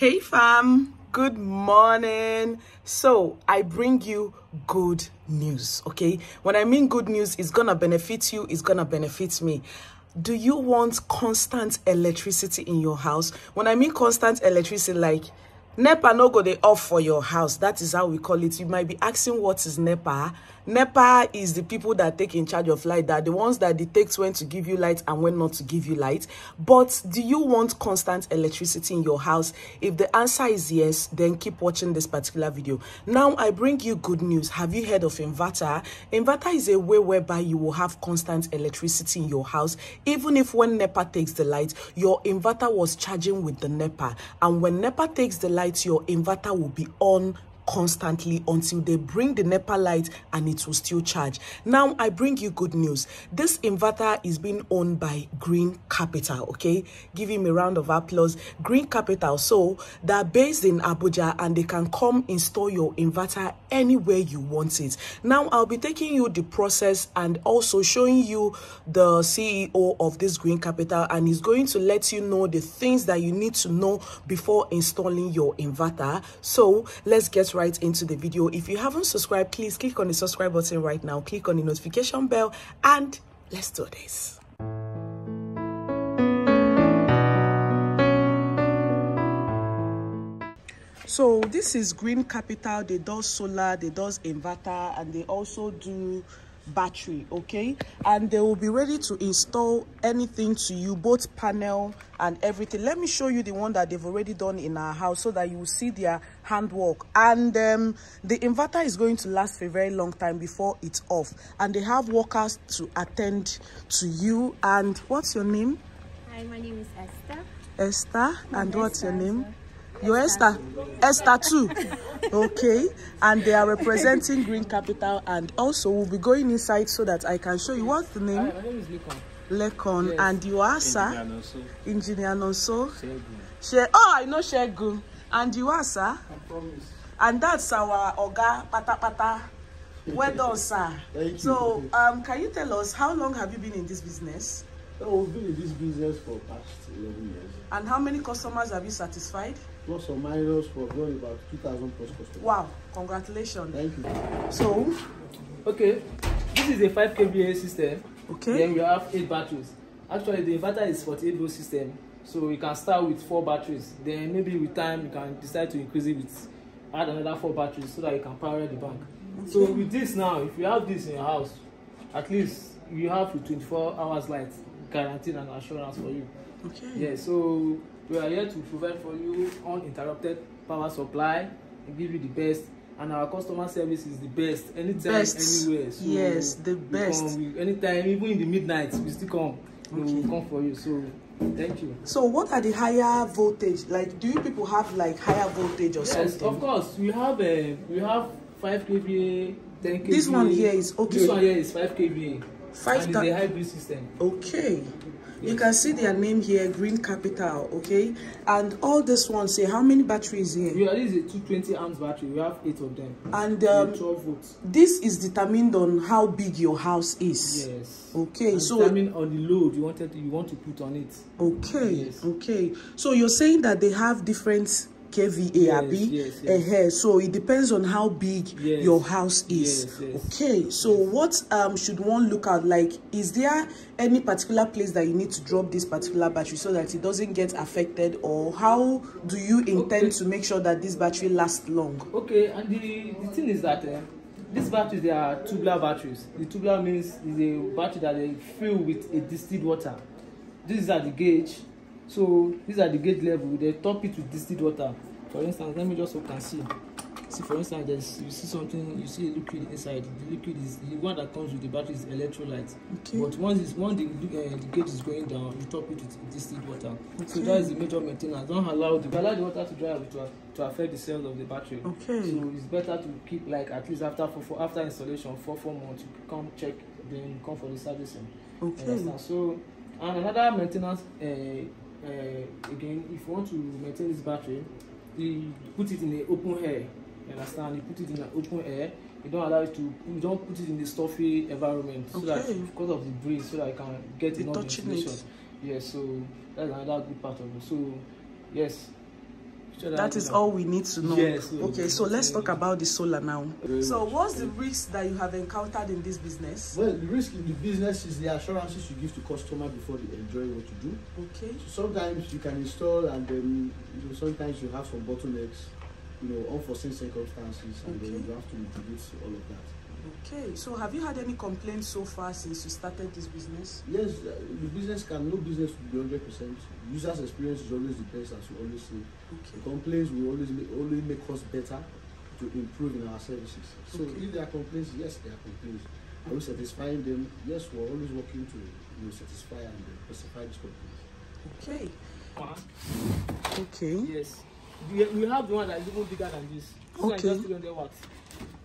Hey fam, good morning. So, I bring you good news, okay? When I mean good news, it's gonna benefit you, it's gonna benefit me. Do you want constant electricity in your house? When I mean constant electricity, like NEPA no go dey off for your house. That is how we call it. You might be asking what is NEPA. NEPA is the people that take in charge of light, that the ones that detect when to give you light and when not to give you light. But do you want constant electricity in your house? If the answer is yes, then keep watching this particular video. Now, I bring you good news. Have you heard of inverter? Inverter is a way whereby you will have constant electricity in your house. Even if when NEPA takes the light, your inverter was charging with the NEPA. And when NEPA takes the light, your inverter will be on constantly until they bring the NEPA light and it will still charge. Now, I bring you good news. This inverter is being owned by Green Kapital, okay? Give him a round of applause. Green Kapital, so they're based in Abuja and they can come install your inverter anywhere you want it. Now, I'll be taking you the process and also showing you the CEO of this Green Kapital and he's going to let you know the things that you need to know before installing your inverter. So, let's get right into the video. If you haven't subscribed, please click on the subscribe button right now. Click on the notification bell and let's do this. So this is Green Kapital. They do solar, they does inverter, and they also do battery okay? And they will be ready to install anything to you both panel and everything. Let me show you the one that they've already done in our house so that you will see their handwork. And um, the inverter is going to last for a very long time before it's off. And they have workers to attend to you. And what's your name? Hi, my name is Esther. esther and what's your name? sir. Your Esther, Esther too. Okay, and they are representing Green Capital, and also we'll be going inside so that I can show you what's the name. My name is Lekon. Lekon, Yes. and you are sir, Engineer Nonso. She, oh, I know Shegun, and you are sir, I promise. and that's our Oga Pata Pata. Well done, sir. Thank you. So, um, can you tell us how long have you been in this business, Oh, we've been in this business for past 11 years. and how many customers have you satisfied? Plus or minus for going about 2,000 plus customers. Wow, congratulations. Thank you. So, Okay, this is a 5 kVA system. okay. Then we have 8 batteries. Actually, the inverter is 48 volt system. So you can start with 4 batteries. Then maybe with time, you can decide to increase it with add another 4 batteries so that you can power the bank. So with this now, if you have this in your house, at least you have your 24 hours light guaranteed and assurance for you. Okay. Yeah, so we are here to provide for you uninterrupted power supply and give you the best. And our customer service is the best anytime, Best. anywhere. So Yes, the best. Come, we, anytime, even in the midnight, we still come. We Okay. will come for you. So thank you. So what are the higher voltage? Like, do you people have like higher voltage or Yes, something? of course. We have uh, we have five kVA, ten kVA. This one here is okay. This one here is five kVA. Five and it's a hybrid system. Okay. You can see their name here, Green Capital, okay? And all this one say how many batteries here? Are this is a 220 amps battery. We have eight of them. And um, 12 volts. this is determined on how big your house is. Yes. Okay, And so determine on the load you wanted to, you want to put on it. okay, Yes. okay. So you're saying that they have different KVA, Yes, Abi? yes, yes. Uh-huh. So it depends on how big Yes. your house is. Yes, yes. Okay. So what um should one look at? Like, is there any particular place that you need to drop this particular battery so that it doesn't get affected, or how do you intend Okay. to make sure that this battery lasts long? Okay, and the, the thing is that uh, these batteries they are tubular batteries. The tubular means is a battery that they fill with a distilled water. These are the gauge. So these are the gauge level. They top it with distilled water. For instance, let me just so you can see. See, for instance, there's you see something, you see a liquid inside. The liquid is the one that comes with the battery is electrolyte. Okay. But once it's once the uh, the gauge is going down, you top it with distilled water. So Okay. that is the major maintenance. Don't allow the allow the water to dry to, to affect the cells of the battery. Okay. So it's better to keep like at least after for, for after installation four four months you come check then you come for the servicing. Okay. Understand? So and another maintenance uh, uh, again if you want to maintain this battery you put it in a open air. You understand? You put it in an open air. You don't allow it to. You don't put it in the stuffy environment so that Okay. because of the breeze, so that you can get The enough ventilation. it. Yes. So that's another good part of it. So yes. That is all we need to know. Yes. Okay, so let's talk about the solar now. So, what's the risk that you have encountered in this business? Well, the risk in the business is the assurances you give to customer before they enjoy what you do. Okay. So sometimes you can install and then you know sometimes you have some bottlenecks, you know, unforeseen circumstances, and then Okay. you have to mitigate all of that. Okay. So, have you had any complaints so far since you started this business? Yes, uh, the business can no business will be hundred percent. Users' experience is always the best, as we always say. Okay. The complaints will always make, always make us better to improve in our services. So Okay. if there are complaints, yes, there are complaints. Are we satisfying them? Yes, we're always working to you know, satisfy and uh, pacify these complaints. Okay. Okay. Yes. We, we have the one that is even bigger than this. This one is Okay. just 300 watts.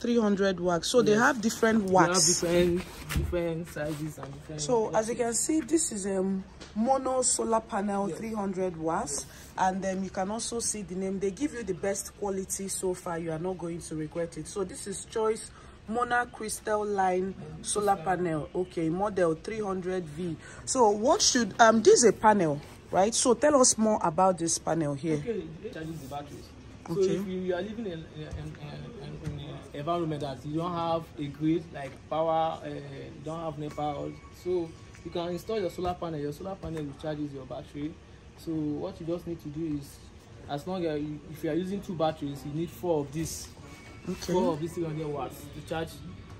300 wax. So, they have different We have different different sizes and different. So as you can see, this is a um, mono solar panel, Yes. 300 watts, and then you can also see the name. They give you the best quality so far. You are not going to regret it. So this is Choice Monocrystalline solar panel. Okay, model 300V. So what should um this is a panel, right? So tell us more about this panel here. Okay, it charges the batteries. So Okay. if you are living in, in, in, in, environment that you don't have a grid like power, uh, you don't have NEPA, so you can install your solar panel. Your solar panel will charges your battery. So what you just need to do is, as long as you, if you are using two batteries, you need four of these, four Okay. of these 300 watts to charge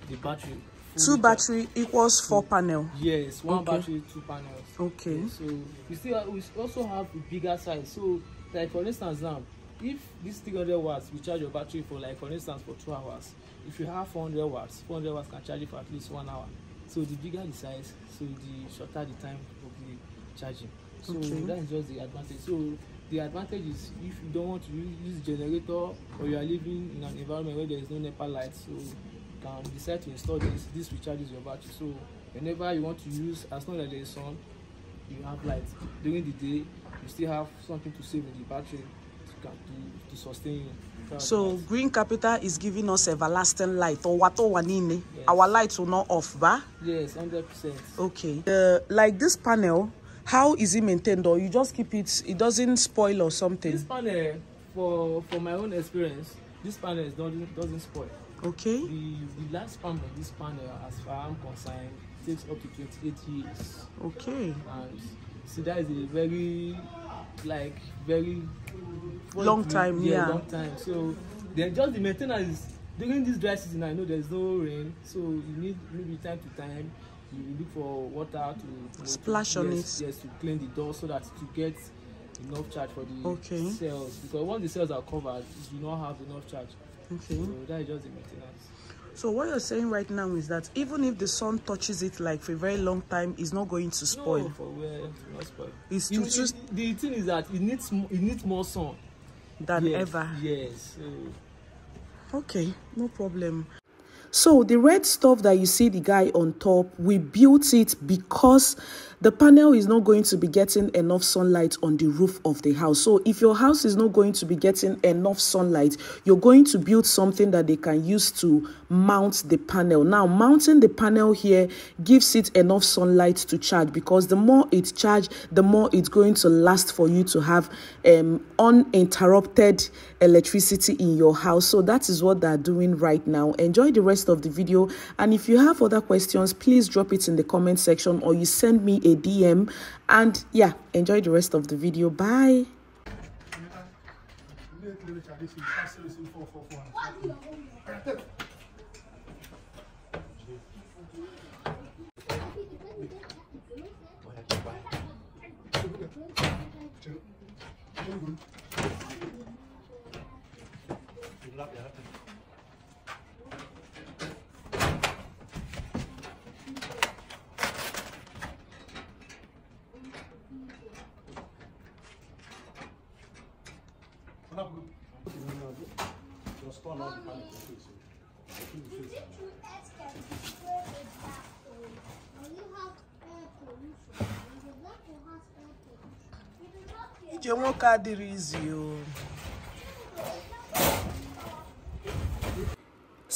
the battery. Two battery equals four panel. Yes, one Okay. battery, two panels. Okay. Yeah, so we still we also have a bigger size. So like for instance now, if this 300 watts we charge your battery for like for instance for two hours. If you have 400 watts, 400 watts can charge you for at least one hour. So the bigger the size, so the shorter the time of the charging. So Okay. that is just the advantage. So the advantage is if you don't want to use, generator or you are living in an environment where there is no NEPA light, so you can decide to install this. This recharges your battery. So whenever you want to use, as long as there is sun, you have light. During the day, you still have something to save in the battery can- to, to sustain So. Green Capital is giving us everlasting light. Or wato wanine. Yes. Our lights will not off, ba? yes, hundred percent. Okay. Uh, like this panel, how is it maintained? Or you just keep it, it doesn't spoil or This something? panel, for for my own experience, this panel is doesn't doesn't spoil. Okay. The the lifespan of this panel, as far I'm concerned, takes up to twenty-eight years. Okay. and see that is a very like very Long time, yeah. long time so then just the main ten ance is during this dry season i know there is no rain so you need maybe time to time you look for water to know, Splash to, on yes, it. yes to clean the door so that to get enough charge for the Okay. cells because once the cells are covered you do not have enough charge Okay. so that is just the maintenance So what you're saying right now is that even if the sun touches it like for a very long time, it's not going to spoil. no for where not spoil It's You- too- it- the thing is that it needs it needs more sun than yes, ever. Yes. Okay, no problem. So the red stuff that you see the guy on top, we built it because the panel is not going to be getting enough sunlight on the roof of the house. So if your house is not going to be getting enough sunlight, you're going to build something that they can use to mount the panel. Now, mounting the panel here gives it enough sunlight to charge because the more it charge, the more it's going to last for you to have um, uninterrupted electricity in your house. So that is what they're doing right now. Enjoy the rest of the video. And if you have other questions, please drop it in the comment section or you send me a DM. And yeah, enjoy the rest of the video. Bye. Nwoke adịrị izi o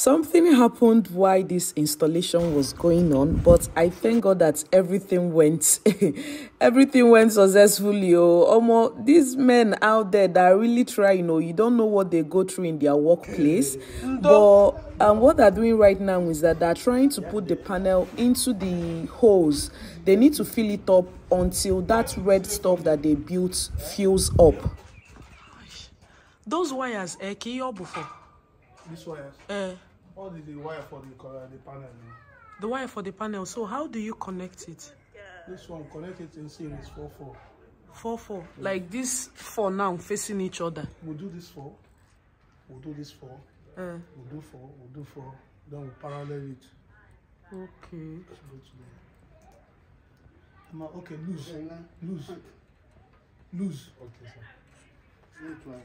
something happened while this installation was going on but i thank god that everything went everything went successfully oh. Almost these men out there that really try you know you don't know what they go through in their workplace. But um, what they're doing right now is that they're trying to put the panel into the holes. They need to fill it up until that red stuff that they built fills up. Those wires eh, key before? This wires. eh, All the, the wire for the color, the panel. the wire for the panel so how do you connect it This one connected in series 4 4. four four like this four now facing each other We'll do this 4. We'll do this 4. uh, We'll do 4. We'll do 4. Then we'll parallel it. okay Let's go to the. Ma, okay, loose. Loose. Loose. Okay, sir.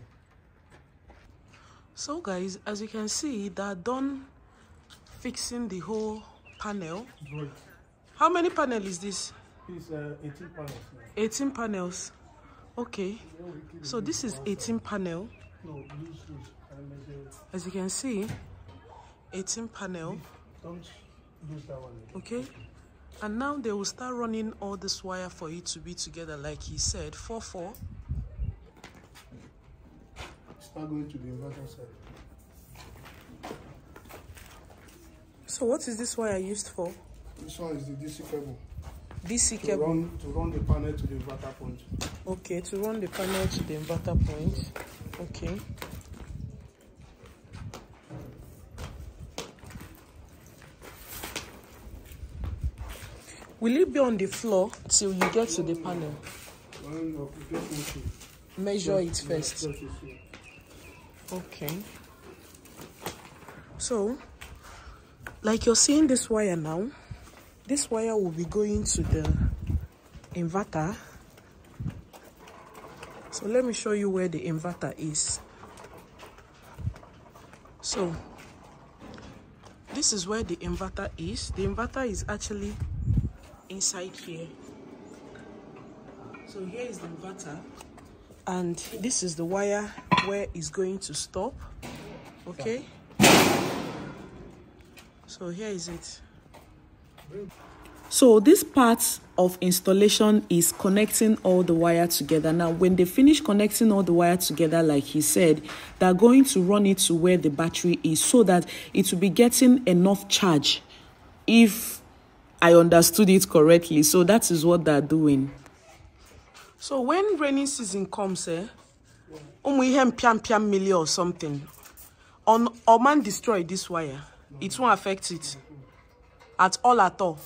So guys as you can see they're done fixing the whole panel. Right. how many panel is this? It's uh, 18 panels now. 18 panels. Okay. So this is 18 panel. No, loose, loose. As you can see 18 panel. Don't lose that one. okay. And now they will start running all this wire for it to be together like he said 4 4 Start going to the inverter side. so what is this wire used for This one is the DC cable. dc To cable run, to run the panel to the inverter point. Okay, to run the panel to the inverter point. Okay. Will it be on the floor till you get to the panel? Run up, just want to- Measure it first. Okay. So, like you're seeing this wire now, this wire will be going to the inverter. So let me show you where the inverter is. So, this is where the inverter is. The inverter is actually inside here. So here is the inverter and this is the wire where it's going to stop. Okay? So here is it. So this part of installation is connecting all the wire together. Now when they finish connecting all the wire together like he said they're going to run it to where the battery is so that it will be getting enough charge if i understood it correctly. So that is what they're doing. So when rainy season comes, eh, ụmụ ihe mpịampịa mmiri or something, on or man destroy this wire, it won't affect it at all at all.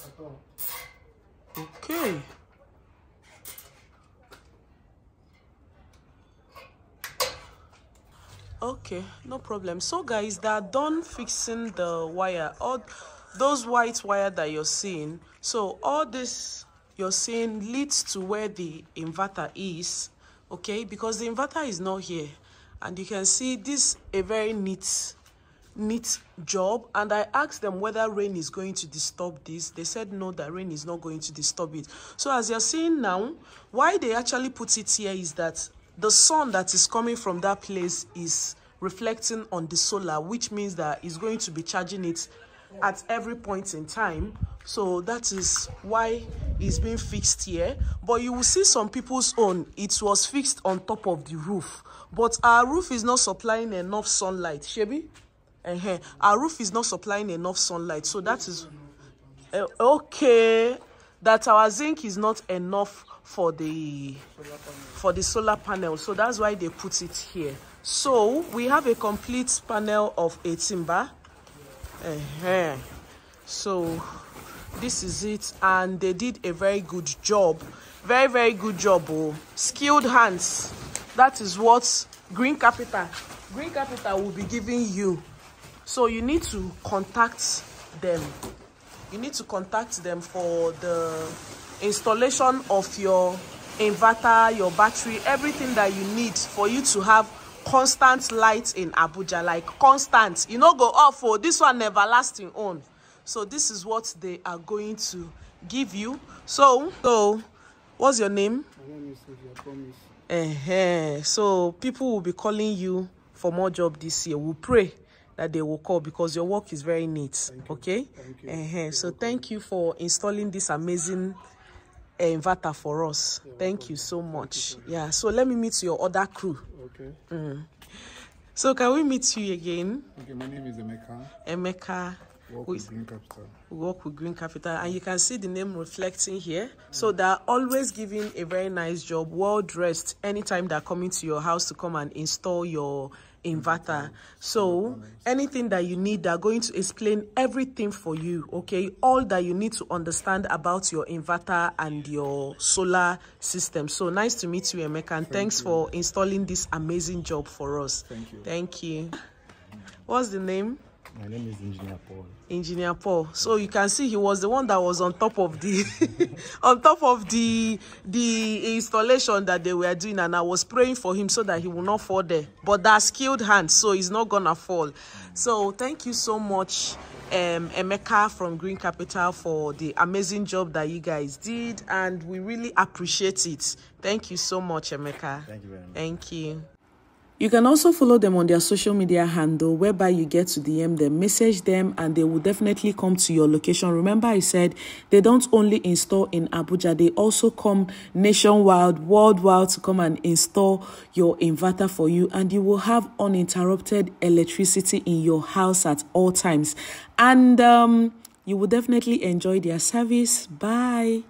Okay. Okay, no problem. So guys, they are done fixing the wire. All those white wire that you're seeing. So all this you're seeing leads to where the inverter is. Okay, because the inverter is not here. And you can see this a very neat neat job. And i asked them whether rain is going to disturb this. They said no that rain is not going to disturb it. So as you're seeing now why they actually put it here is that the sun that is coming from that place is reflecting on the solar which means that it's going to be charging it at every point in time. So that is why it's being fixed here. But you will see some people's own. It was fixed on top of the roof. But our roof is not supplying enough sunlight shebi? Uh-huh. our roof is not supplying enough sunlight. So that is uh, okay. That our zinc is not enough for the for the solar panel. So that's why they put it here. So we have a complete panel of 18 bar uh-huh. so this is it. And they did a very good job. Very very good job oh. Skilled hands. That is what green capital green capital will be giving you. So you need to contact them. You need to contact them for the installation of your inverter your battery everything that you need for you to have constant light in abuja like constant you no go off oh this one never lasting on so this is what they are going to give you so so what's your name My name is Sylvia Promise. uh-huh. so people will be calling you for more job this year we pray that they will call because your work is very neat. Thank you. Okay. Thank you. Uh-huh. So thank you for installing this amazing uh, inverter for us. Thank you so much. Yeah. So let me meet your other crew. Okay. So can we meet you again, Okay, my name is Emeka. Emeka? Work who with Green Kapital. work with Green Kapital, and you can see the name reflecting here. So they're always giving a very nice job, well dressed, anytime they're coming to your house to come and install your inverter. So anything that you need, they're going to explain everything for you, okay? All that you need to understand about your inverter and your solar system. So nice to meet you, Emeka, and thanks for installing this amazing job for us. Thank you. Thank you. What's the name? My name is Engineer Paul. engineer paul so you can see he was the one that was on top of the on top of the the installation that they were doing and i was praying for him so that he will not fall there but that skilled hand so he's not gonna fall so thank you so much um emeka from green kapital for the amazing job that you guys did and we really appreciate it thank you so much emeka Thank you very much. Thank you. You can also follow them on their social media handle, whereby you get to DM them, message them, and they will definitely come to your location. Remember, I said they don't only install in Abuja, they also come nationwide, worldwide to come and install your inverter for you, and you will have uninterrupted electricity in your house at all times. And um, you will definitely enjoy their service. Bye.